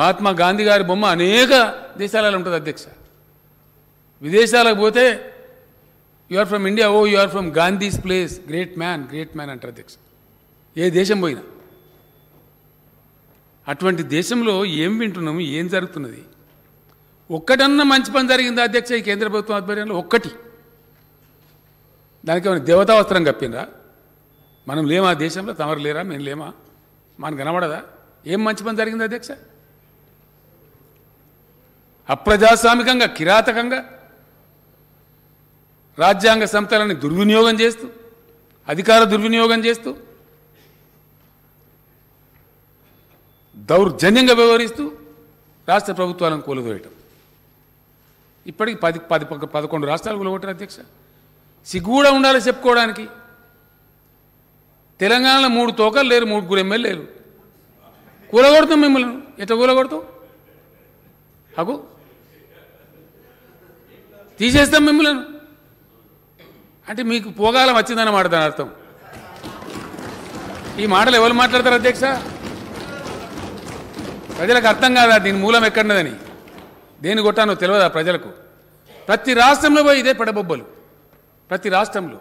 మహాత్మా గాంధీ గారి బొమ్మ అనేక దేశాలలో ఉంటుంది అధ్యక్ష. విదేశాలకు పోతే you are from India oh you are from Gandhi's place great man great man అంటారు అధ్యక్ష. ఏ దేశం పోయినా. అటువంటి దేశంలో ఏం వింటున్నాము ఏం జరుగుతున్నది? ఒక్కటన్నా మంచి పని జరిగిందా అధ్యక్ష ఈ కేంద్ర ప్రభుత్వం ఆధ్వర్యంలో? ఒక్కటి. దానికి ఏమైనా దేవతా వస్త్రం కప్పినరా? మనం లేమా దేశంలో? తమరు లేరా? మేము లేమా? మనకు కనబడదా? ఏం మంచి పని జరిగిందా అధ్యక్ష? అప్రజాస్వామికంగా కిరాతకంగా రాజ్యాంగ సంస్థలని దుర్వినియోగం చేస్తూ అధికార దుర్వినియోగం చేస్తూ దౌర్జన్యంగా వ్యవహరిస్తూ రాష్ట్ర ప్రభుత్వాలను కూలదోయటం. ఇప్పటికి పది పది పదకొండు రాష్ట్రాలు కూలగొట్టారు అధ్యక్ష. సిగ్గు కూడా ఉండాలి చెప్పుకోవడానికి. తెలంగాణలో మూడు తోకలు లేరు ముగ్గురు ఎమ్మెల్యేలు. కూలగొడతాం మిమ్మల్ని. ఎట్లా కూలగొడతాం? అగు. తీసేస్తాం మిమ్మల్ని. అంటే మీకు పోగాలం వచ్చిందన్నమాట దాని అర్థం. ఈ మాటలు ఎవరు మాట్లాడతారు అధ్యక్ష? ప్రజలకు అర్థం కాదా? దీని మూలం ఎక్కడున్నదని దేని కొట్టానో తెలియదా ప్రజలకు? ప్రతి రాష్ట్రంలో పోయి ఇదే పెడబొబ్బలు. ప్రతి రాష్ట్రంలో.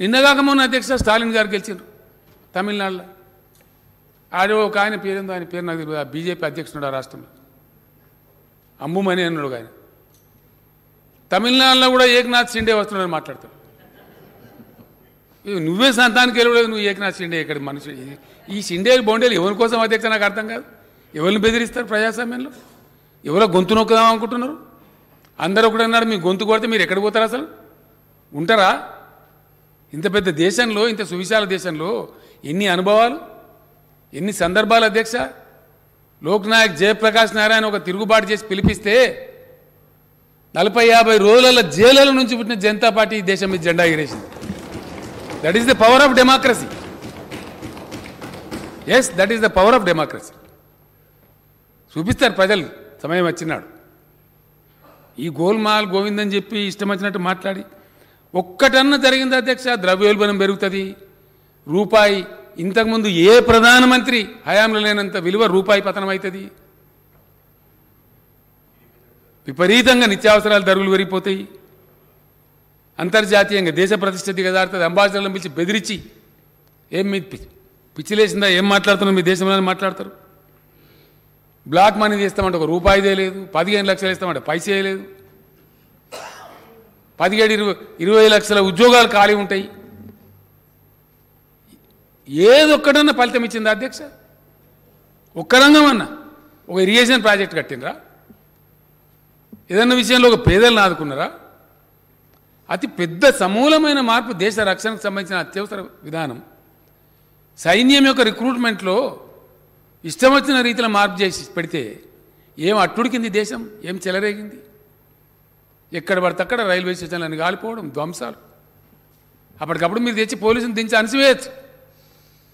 నిన్నగాక మొన్న అధ్యక్ష స్టాలిన్ గారు గెలిచిండ్రు. తమిళనాడులో. ఆడు ఒక ఆయన పేరుందో ఆయన పేరు నాకు తెలియదు ఆ బీజేపీ అధ్యక్షుడు ఆ రాష్ట్రంలో. అమ్ముమని అన్నాడు ఆయన తమిళనాడులో కూడా ఏకనాథ్ షిండే వస్తున్నాడని మాట్లాడతాడు. నువ్వే సంతానికి వెళ్ళలేదు నువ్వు ఏకనాథ్ షిండే ఇక్కడ మనిషి ఈ షిండే బౌండేలు ఎవరి కోసం అధ్యక్ష నాకు అర్థం కాదు. ఎవరిని బెదిరిస్తారు ప్రజాస్వామ్యంలో? ఎవరో గొంతు నొక్కుదాం అనుకుంటున్నారు? అందరూ ఒకటి అన్నారు మీ గొంతు కొడితే మీరు ఎక్కడ పోతారు అసలు? ఉంటారా? ఇంత పెద్ద దేశంలో ఇంత సువిశాల దేశంలో ఎన్ని అనుభవాలు? ఎన్ని సందర్భాలు అధ్యక్ష? లోక్నాయక్ జయప్రకాష్ నారాయణ ఒక తిరుగుబాటు చేసి పిలిపిస్తే నలభై యాభై రోజుల జైలుల నుంచి పుట్టిన జనతా పార్టీ ఈ దేశం మీద జెండా ఎగిరేసింది. That is the power of democracy yes that is the power of democracy చూపిస్తారు ప్రజలు సమయం వచ్చినాడు. ఈ గోల్మాల్ గోవింద్ అని చెప్పి ఇష్టం వచ్చినట్టు మాట్లాడి ఒక్కటన్నా జరిగింది అధ్యక్ష? ద్రవ్యోల్బణం పెరుగుతుంది రూపాయి ఇంతకుముందు ఏ ప్రధానమంత్రి హయాంలో లేనంత విలువ రూపాయి పతనం అవుతుంది విపరీతంగా నిత్యావసరాల ధరలు పెరిగిపోతాయి అంతర్జాతీయంగా దేశ ప్రతిష్ట కదా అంబాసిడర్లను పిలిచి బెదిరించి ఏం మీ పిచ్చిలేసిందా ఏం మాట్లాడుతున్నారు మీ దేశంలో మాట్లాడతారు. బ్లాక్ మనీ తీస్తామంటే ఒక రూపాయిదే లేదు. పదిహేను లక్షలు ఇస్తామంటే పైసే లేదు. పదిహేడు ఇరవై ఇరవై లక్షల ఉద్యోగాలు ఖాళీ ఉంటాయి. ఏదొక్కడన్నా ఫలితం ఇచ్చిందా అధ్యక్ష? ఒక్క రంగం అన్నా. ఒక ఇరిగేషన్ ప్రాజెక్ట్ కట్టినరా ఏదన్నా విషయంలో ఒక పేదలను ఆదుకున్నారా? అతి పెద్ద సమూలమైన మార్పు దేశ రక్షణకు సంబంధించిన అత్యవసర విధానం. సైన్యం యొక్క రిక్రూట్మెంట్లో ఇష్టం వచ్చిన రీతిలో మార్పు చేసి పెడితే ఏం అట్టుడికింది దేశం? ఏం చెలరేగింది? ఎక్కడ పడితే అక్కడ రైల్వే స్టేషన్లన్నీ కాలిపోవడం ధ్వంసాలు. అప్పటికప్పుడు మీరు తెచ్చి పోలీసుని దించి అణిసివేయచ్చు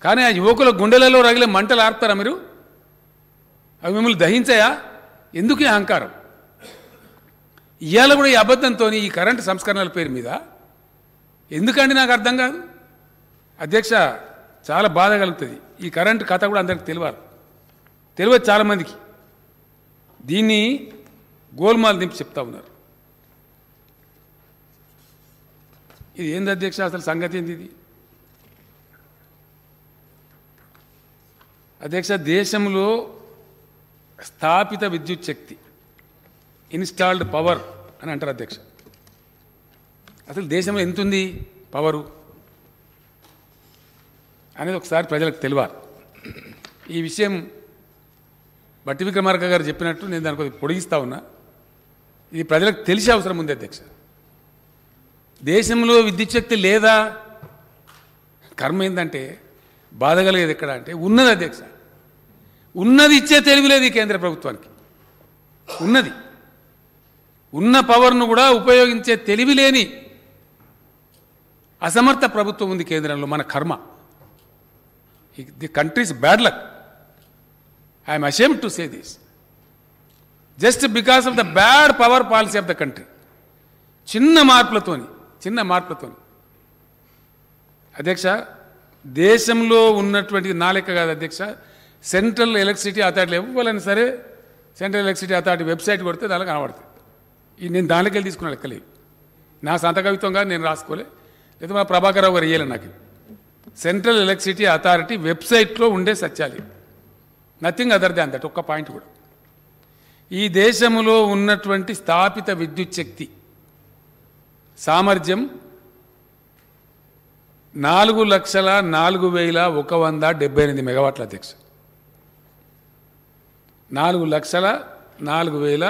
కానీ ఆ యువకుల గుండెలలో రగిలే మంటలు ఆర్పుతారా మీరు? అవి మిమ్మల్ని దహించాయా? ఎందుకు ఈ అహంకారం? ఇవాళ కూడా ఈ అబద్ధంతో ఈ కరెంటు సంస్కరణల పేరు మీద? ఎందుకండి నాకు అర్థం కాదు? అధ్యక్ష చాలా బాధ కలుగుతుంది. ఈ కరెంటు కథ కూడా అందరికి తెలియాలి తెలియదు చాలామందికి. దీన్ని గోల్మాల్ దింపి చెప్తా ఉన్నారు. ఇది ఏంది అధ్యక్ష? అసలు సంగతి ఏంది ఇది? అధ్యక్ష దేశంలో స్థాపిత విద్యుత్ శక్తి ఇన్స్టాల్డ్ పవర్ అని అంటారు అధ్యక్ష. అసలు దేశంలో ఎంత ఉంది పవరు అనేది ఒకసారి ప్రజలకు తెలియాలి ఈ విషయం బట్టి విక్రమార్క గారు చెప్పినట్టు నేను దాని కొద్దిగా పొడిగిస్తా ఉన్నా. ఇది ప్రజలకు తెలిసే అవసరం ఉంది అధ్యక్ష. దేశంలో విద్యుత్ శక్తి లేదా కర్మ ఏంటంటే బాధ కలిగేది ఎక్కడ అంటే ఉన్నది అధ్యక్ష. ఉన్నది ఇచ్చే తెలివి లేదు ఈ కేంద్ర ప్రభుత్వానికి. ఉన్నది. ఉన్న పవర్ను కూడా ఉపయోగించే తెలివి లేని అసమర్థ ప్రభుత్వం ఉంది కేంద్రంలో మన కర్మ. The country's bad luck I'm ashamed to say this just because of the bad power policy of the country చిన్న మార్పులతోని చిన్న మార్పులతోని. అధ్యక్ష దేశంలో ఉన్నటువంటి నా లెక్క కాదు అధ్యక్ష. సెంట్రల్ ఎలక్ట్రిసిటీ అథారిటీ ఇవ్వాలని సరే సెంట్రల్ ఎలక్ట్రిసిటీ అథారిటీ వెబ్సైట్ కొడితే దానిలో కనబడుతుంది ఈ నేను దానిలోకి వెళ్ళి తీసుకున్న లెక్కలే. నా సొంత కాదు నేను రాసుకోలే. లేదా మా ప్రభాకరరావు గారు వేయాలి నాకు. సెంట్రల్ ఎలక్ట్రిసిటీ అథారిటీ వెబ్సైట్లో ఉండే సత్యాలు. Nothing other than that. ఒక్క పాయింట్ కూడా. ఈ దేశంలో ఉన్నటువంటి స్థాపిత విద్యుత్ శక్తి సామర్థ్యం నాలుగు లక్షల నాలుగు వేల ఒక వంద డెబ్బై ఎనిమిది మెగావాట్ల అధ్యక్ష. నాలుగు లక్షల నాలుగు వేల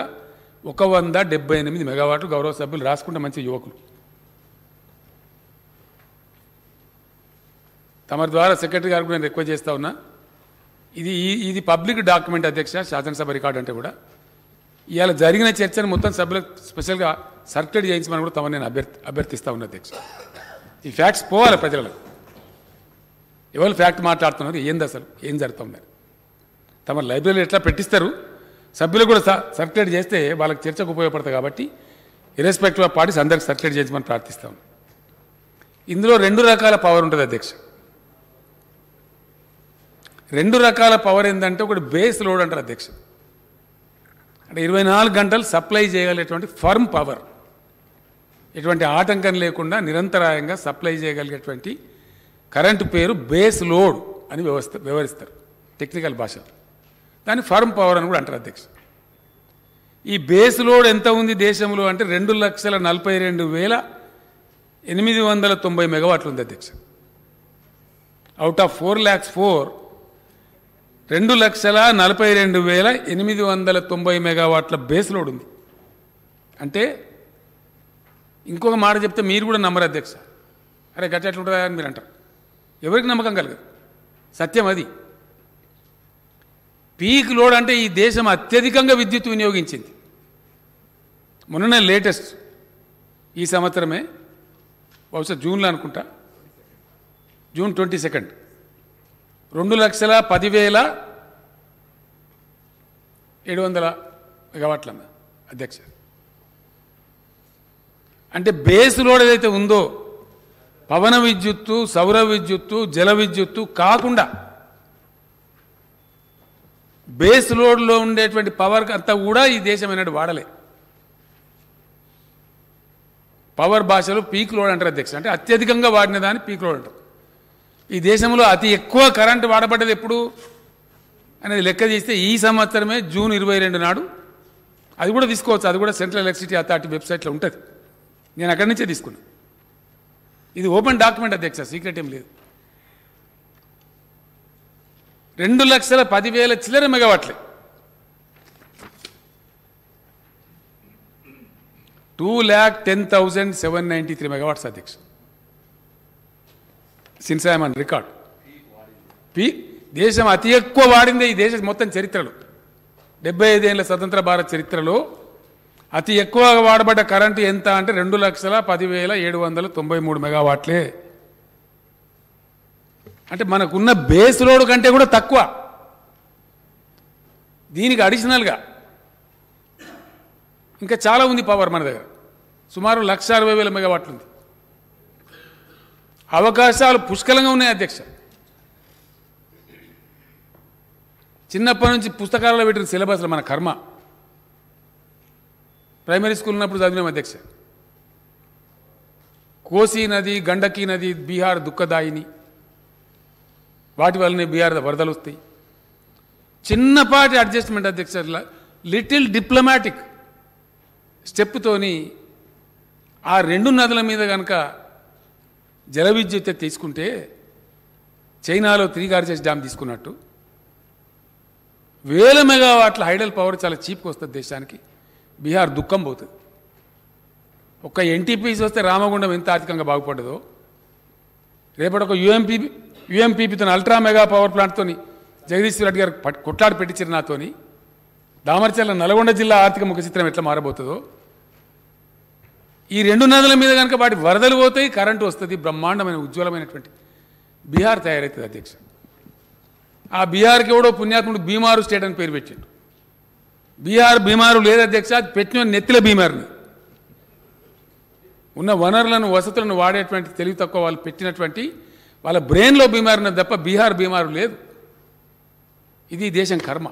ఒక వంద డెబ్బై ఎనిమిది మెగావాట్లు గౌరవ సభ్యులు రాసుకుంటే మంచి యువకులు. తమ ద్వారా సెక్రటరీ గారికి నేను రిక్వెస్ట్ చేస్తా ఉన్నా. ఇది ఇది పబ్లిక్ డాక్యుమెంట్ అధ్యక్ష శాసనసభ రికార్డు అంటే కూడా. ఇవాళ జరిగిన చర్చను మొత్తం సభ్యులకు స్పెషల్గా సర్క్యులేట్ చేయించమని కూడా తమ నేను అభ్యర్థి అభ్యర్థిస్తా ఉన్నా అధ్యక్ష. ఈ ఫ్యాక్ట్స్ పోవాలి ప్రజలకు. ఎవరు ఫ్యాక్ట్ మాట్లాడుతున్నారు ఏంది అసలు? ఏం జరుగుతుంది తమ లైబ్రరీలు ఎట్లా పెట్టిస్తారు? సభ్యులు కూడా సర్క్యులేట్ చేస్తే వాళ్ళకి చర్చకు ఉపయోగపడతాయి కాబట్టి ఇరెస్పెక్టివ్ ఆఫ్ పార్టీస్ అందరికి సర్క్యులేట్ చేయించమని ప్రార్థిస్తాం. ఇందులో రెండు రకాల పవర్ ఉంటుంది అధ్యక్ష. రెండు రకాల పవర్ ఏంటంటే ఒకటి బేస్ లోడ్ అంటారు అధ్యక్ష. అంటే ఇరవై నాలుగు గంటలు సప్లై చేయగలిగేటువంటి ఫర్మ్ పవర్ ఎటువంటి ఆటంకం లేకుండా నిరంతరాయంగా సప్లై చేయగలిగేటువంటి కరెంటు పేరు బేస్ లోడ్ అని వ్యవస్థ వివరిస్తారు టెక్నికల్ భాష దాన్ని ఫర్మ్ పవర్ అని కూడా అంటారు అధ్యక్ష ఈ బేస్ లోడ్ ఎంత ఉంది దేశంలో అంటే రెండు లక్షల నలభై రెండు వేల ఎనిమిది వందల తొంభై మెగావాట్లు ఉంది అధ్యక్ష out of four lakhs four రెండు లక్షల నలభై రెండు వేల ఎనిమిది వందల తొంభై మెగావాట్ల బేస్ లోడ్ ఉంది. అంటే ఇంకొక మాట చెప్తే మీరు కూడా నమ్మరు అధ్యక్ష. అరే గట్ట ఎట్లుంటుందా అని మీరు అంటారు. ఎవరికి నమ్మకం కలగదు. సత్యం అది. పీక్ లోడ్ అంటే ఈ దేశం అత్యధికంగా విద్యుత్ వినియోగించింది. మొన్ననే లేటెస్ట్ ఈ సంవత్సరమే బహుశా జూన్లో అనుకుంటా జూన్ ట్వంటీ సెకండ్. రెండు లక్షల పదివేల ఏడు వందల మెగావాట్ల అధ్యక్ష. అంటే బేస్ లోడ్ ఏదైతే ఉందో పవన విద్యుత్తు సౌర విద్యుత్తు జల విద్యుత్తు కాకుండా బేస్ లోడ్లో ఉండేటువంటి పవర్ అంతా కూడా ఈ దేశం అనేది వాడలే. పవర్ భాషలో పీక్ లోడ్ అంటారు అధ్యక్ష. అంటే అత్యధికంగా వాడిన దాన్ని పీక్ లోడ్ అంటారు. ఈ దేశంలో అతి ఎక్కువ కరెంటు వాడబడ్డది ఎప్పుడు? అనేది లెక్క చేస్తే ఈ సంవత్సరమే జూన్ ఇరవై రెండు నాడు. అది కూడా తీసుకోవచ్చు. అది కూడా సెంట్రల్ ఎలక్ట్రిసిటీ అథారిటీ వెబ్సైట్లో ఉంటుంది. నేను అక్కడి నుంచే తీసుకున్నా. ఇది ఓపెన్ డాక్యుమెంట్ అధ్యక్ష సీక్రెట్ ఏం లేదు. రెండు లక్షల పదివేల చిల్లర మెగావాట్లే. Two lakh ten thousand seven ninety three megawatts అధ్యక్ష. Since I'm on record. P దేశం అతి ఎక్కువ వాడిందే ఈ దేశం మొత్తం చరిత్రలో. డెబ్బై ఐదేళ్ళ స్వతంత్ర భారత్ చరిత్రలో అతి ఎక్కువగా వాడబడ్డ కరెంటు ఎంత అంటే రెండు లక్షల పదివేల ఏడు వందల తొంభై మూడు మెగావాట్లే. అంటే మనకున్న బేస్ లోడ్ కంటే కూడా తక్కువ. దీనికి అడిషనల్గా ఇంకా చాలా ఉంది పవర్ మన దగ్గర. సుమారు లక్ష అరవై వేల మెగావాట్లు ఉంది. అవకాశాలు పుష్కలంగా ఉన్నాయి అధ్యక్ష. చిన్నప్పటి నుంచి పుస్తకాలలో పెట్టిన సిలబస్లో మన కర్మ. ప్రైమరీ స్కూల్ ఉన్నప్పుడు చదివినాం అధ్యక్ష. కోసీ నది గండకీ నది బీహార్ దుఃఖదాయిని. వాటి వల్లనే బీహార్ వరదలు వస్తాయి. చిన్నపాటి అడ్జస్ట్మెంట్ అధ్యక్ష లిటిల్ డిప్లొమాటిక్ స్టెప్తోని ఆ రెండు నదుల మీద కనుక జల విద్యుత్ తీసుకుంటే చైనాలో త్రీ గార్జెస్ డ్యామ్ తీసుకున్నట్టు. వేల మెగావాట్ల హైడల్ పవర్ చాలా చీప్గా వస్తుంది దేశానికి. బీహార్ దుఃఖం పోతుంది ఒక్క ఎన్టీపీసీ వస్తే రామగుండం ఎంత ఆర్థికంగా బాగుపడ్డదో. రేపటి ఒక యుఎంపీ యుఎంపీపీతో అల్ట్రా మెగా పవర్ ప్లాంట్తోని జగదీశ్వర్ రెడ్డి గారు పట్- కొట్లాడి పెట్టించిన నాతోని దామరచల్ల నల్గొండ జిల్లా ఆర్థిక ముఖ చిత్రం ఎట్లా మారబోతుందో. ఈ రెండు నదుల మీద కనుక వాటి వరదలు పోతాయి కరెంటు వస్తుంది బ్రహ్మాండమైన ఉజ్వలమైనటువంటి బీహార్ తయారవుతుంది అధ్యక్ష. ఆ బీహార్కి ఎవడో పుణ్యాత్ముడు బీమారు స్టేట్ అని పేరు పెట్టిండు. బీహార్ బీమారు లేదు అధ్యక్ష అది పెట్టిన నెత్తిల బీమారుని ఉన్న వనరులను వసతులను వాడేటువంటి తెలివి తక్కువ వాళ్ళు పెట్టినటువంటి వాళ్ళ బ్రెయిన్లో బీమారు ఉన్నది తప్ప బీహార్ బీమారు లేదు. ఇది దేశం కర్మ.